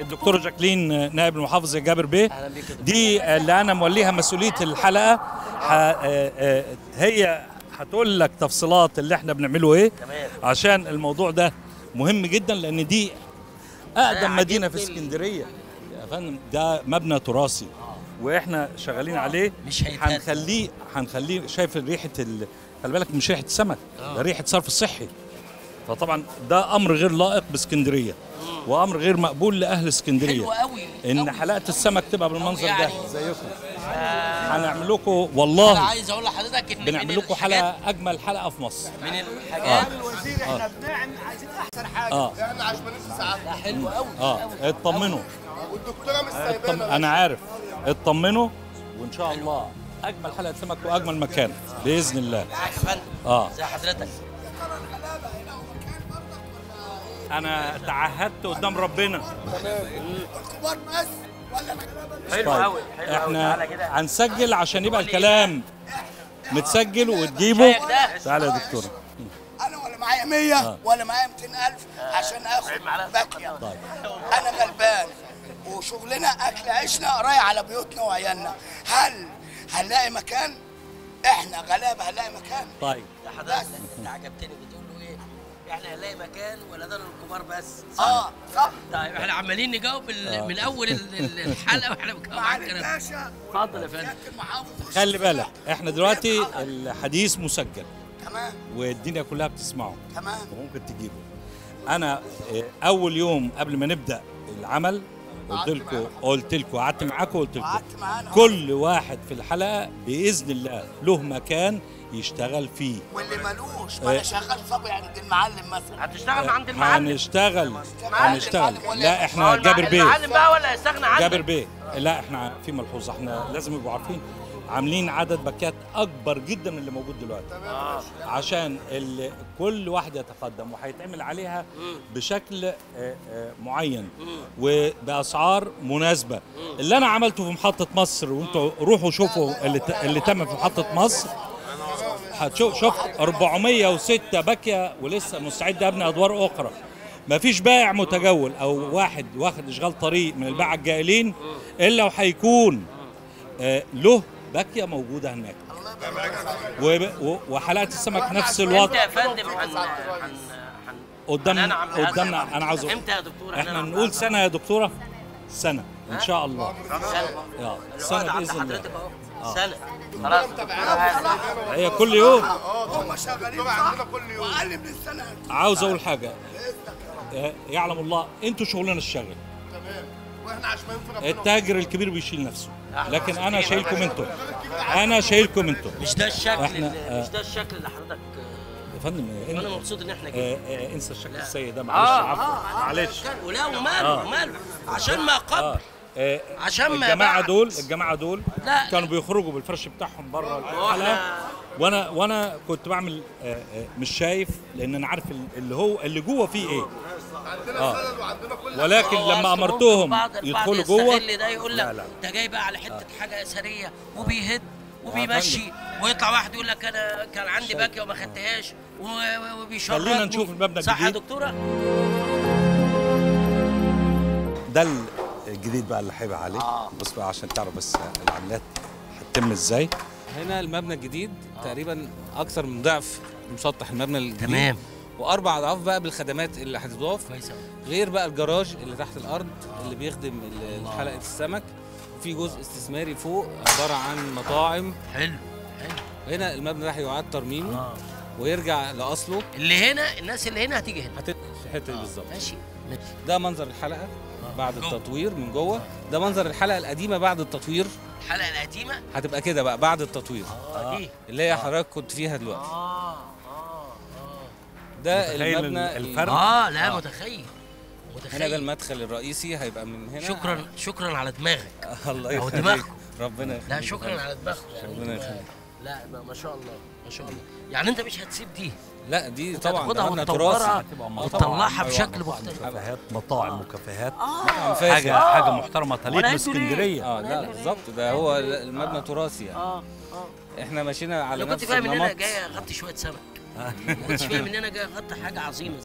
الدكتوره جاكلين نائب المحافظ جابر بيه. دي اللي أنا موليها مسؤولية الحلقة. آه، آه، هي هتقول لك تفصيلات اللي إحنا بنعمله إيه. عشان الموضوع ده مهم جدا لأن دي أقدم مدينة في اسكندرية. يا فندم ده مبنى تراثي. وإحنا شغالين عليه. مش. هنخليه هنخليه شايف ريحة ال... خلي بالك مش ريحة سمك. ده ريحة صرف صحي. فطبعا ده أمر غير لائق باسكندرية. وأمر غير مقبول لأهل اسكندرية. حلو قوي إن. حلقة السمك تبقى بالمنظر ده. يعني. زيكم هنعمل لكم أنا والله عايز أقول لحضرتك إن بنعمل لكم حلقة أجمل حلقة في مصر. من الحاجات الوزير إحنا بنعمل عايزين أحسن حاجة. آه. إحنا عشمانين في ساعات. لا حلو قوي آه. اطمنوا. والدكتورة مش اطم... سايبانا أنا عارف. اطمنوا. وإن شاء الله. أجمل حلقة سمك وأجمل مكان. بإذن الله. يا فندم. آه. زي حضرتك. أنا تعهدت قدام ربنا. الكبار بس حلو قوي حلو قوي. إحنا تعالى كده. هنسجل عشان يبقى الكلام متسجل وتجيبه. شايف ده؟ تعالى يا دكتوره أنا ولا معايا 100 ولا معايا 200000 عشان آخد باكيه طيب. أنا غلبان وشغلنا أكل عيشنا رايح على بيوتنا وعيالنا. هل هنلاقي مكان؟ إحنا غلابة هنلاقي مكان. طيب. يا حضرتك انت عجبتني. بتقول له إيه؟ إحنا هنلاقي مكان ولا ده للكبار بس آه صح. طيب إحنا عمالين نجاوب ال- من أول ال- ال- الحلقة وإحنا بنجاوب على الكلام. اتفضل يا فندم. خلي بالك إحنا دلوقتي الحديث مسجل. تمام. والدنيا كلها بتسمعه. تمام. وممكن تجيبه. أنا آه، أول يوم قبل ما نبدأ العمل قلت لكم قلت لكم قعدت معاكم وقلت لكم. قعدت معانا. كل واحد في الحلقة بإذن الله له مكان يشتغل فيه. واللي ملوش ما أنا شغال صبي عند المعلم مثلا. هتشتغل عند المعلم؟ هنشتغل هنشتغل. لا إيه؟ إحنا جابر بيه. المعلم بقى ولا يستغنى عنك جابر بيه. لا إحنا في ملحوظة. إحنا لازم يبقوا عارفين. عاملين عدد باكات أكبر جدا من اللي موجود دلوقتي. عشان ال- كل واحدة يتقدم وهيتعمل عليها بشكل آه، آه، معين. وبأسعار مناسبة. اللي أنا عملته في محطة مصر وأنتوا روحوا شوفوا اللي, اللي تم في محطة مصر. هتشوف شفت 406 باكية ولسه مستعد أبني أدوار أخرى. مفيش بائع متجول أو واحد واخد إشغال طريق من الباعة الجائلين إلا وهيكون آه، له باكيه موجوده هناك وحلقه السمك نفس إمتى الوضع يا فندم قدامنا الأمر؟ أنا عاوز إمتى يا دكتور إحنا نقول سنه يا دكتوره سنه ان شاء الله سنة آه سنه باذن الله سنة خلاص هي كل يوم هم شغالين صح واقل من السنة عاوز أقول حاجة آه، يعلم الله أنتوا شغلنا الشاغل وإحنا عشمانين في ربنا التاجر الكبير بيشيل نفسه لكن أنا شايلكم أنتوا أنا شايلكم أنتوا مش ده الشكل آه. مش ده الشكل اللي حضرتك يا فندم أنا إن- مبسوط ان إحنا كده آه، آه، انسى الشكل السيء ده آه معلش آه عفوا معلش ولا وماله وماله عشان ما آه قبل آه، عشان ما الجماعه. دول الجماعه دول لا. كانوا بيخرجوا بالفرش بتاعهم بره الحلقة وأنا وأنا كنت بعمل آه، آه، مش شايف لأن أنا عارف اللي هو اللي جوه فيه إيه. عندنا كل ولكن هو لما أمرتهم يدخلوا جوه يستغل ده يقول لك لا انت جاي بقى على حتة حاجة أثرية وبيهد وبيمشي ويطلع واحد يقول لك أنا كان عندي باكيه وما خدتهاش وبيشرب خلينا نشوف المبنى صح يا الجديد. دكتورة؟ ده الجديد بقى اللي هيبقى عليه. بص بقى عشان تعرف بس العمليات هتتم إزاي. هنا المبنى الجديد تقريبا أكثر من ضعف مسطح المبنى الجديد. تمام. وأربع أضعاف بقى بالخدمات اللي هتضاف. غير بقى الجراج اللي تحت الأرض اللي بيخدم حلقة السمك. وفي جزء استثماري فوق عبارة عن مطاعم. حلو حلو. هنا المبنى ده هيعاد ترميمه آه. ويرجع لأصله. اللي هنا الناس اللي هنا هتيجي هنا. هتبقى في الحته دي بالظبط. ماشي ماشي. ده منظر الحلقة. بعد. التطوير من جوه. ده منظر الحلقة القديمة بعد التطوير. الحلقة القديمة؟ هتبقى كده بقى بعد التطوير. آه دي اللي هي حضرتك كنت فيها دلوقتي. آه آه ده متخيل المبنى الفرق؟ آه لا متخيل. هنا ده متخيل المدخل الرئيسي هيبقى من هنا. شكرا شكرا على دماغك. الله يخليك. دماغكم. ربنا يخليك. لا شكرا على دماغك ربنا يخليك. لا ما ما شاء الله ما شاء الله. يعني انت مش هتسيب دي؟ لا دي طبعا تاخدها ده وتطورها وتطلعها بشكل مختلف. كافيهات مطاعم وكافيهات. مطعم فاسد. حاجة حاجة محترمة. تليق؟ بإسكندرية. آه لا بالظبط ده هو المبنى تراثي يعني. آه آه. إحنا ماشيين على أنا كنت نفس فاهم إن أنا النمط. جاي أغطي شوية سمك. ما كنتش فاهم إن أنا جاي أغطي حاجة عظيمة.